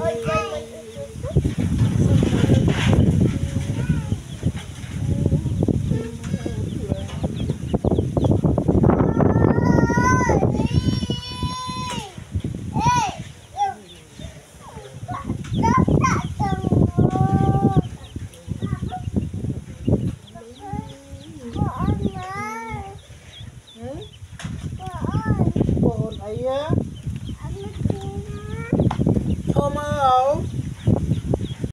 Oh,